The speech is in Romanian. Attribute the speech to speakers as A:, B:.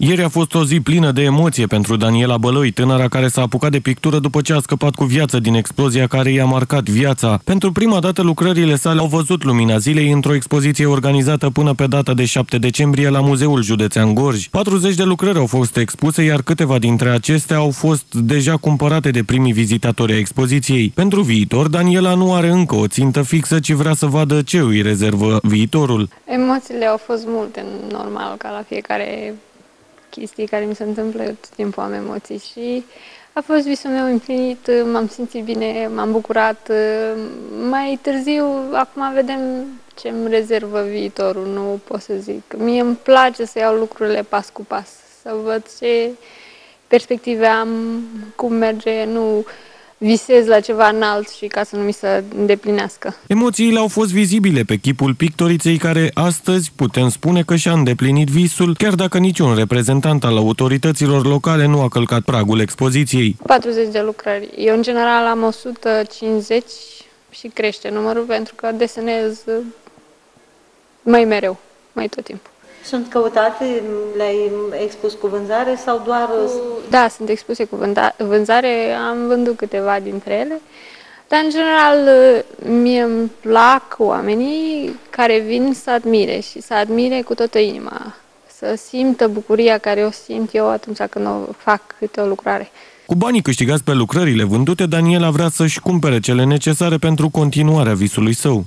A: Ieri a fost o zi plină de emoție pentru Daniela Băloi, tânăra care s-a apucat de pictură după ce a scăpat cu viață din explozia care i-a marcat viața. Pentru prima dată lucrările sale au văzut lumina zilei într-o expoziție organizată până pe data de 7 decembrie la Muzeul Județean Gorj. 40 de lucrări au fost expuse, iar câteva dintre acestea au fost deja cumpărate de primii vizitatori ai expoziției. Pentru viitor, Daniela nu are încă o țintă fixă, ci vrea să vadă ce îi rezervă viitorul.
B: Emoțiile au fost multe, normal, ca la fiecare chestii care mi se întâmplă, tot timpul am emoții și a fost visul meu împlinit, m-am simțit bine, m-am bucurat. Mai târziu, acum vedem ce îmi rezervă viitorul, nu pot să zic. Mie îmi place să iau lucrurile pas cu pas, să văd ce perspective am, cum merge, nu visez la ceva înalt și ca să nu mi se îndeplinească.
A: Emoțiile au fost vizibile pe chipul pictoriței care astăzi putem spune că și-a îndeplinit visul, chiar dacă niciun reprezentant al autorităților locale nu a călcat pragul expoziției.
B: 40 de lucrări. Eu în general am 150 și crește numărul pentru că desenez mai mereu, mai tot timpul.
C: Sunt căutate, le-ai expus cu vânzare sau doar...
B: Da, sunt expuse cu vânzare, am vândut câteva dintre ele, dar în general mie îmi plac oamenii care vin să admire și să admire cu toată inima, să simtă bucuria care o simt eu atunci când o fac câte o lucrare.
A: Cu banii câștigați pe lucrările vândute, Daniela vrea să-și cumpere cele necesare pentru continuarea visului său.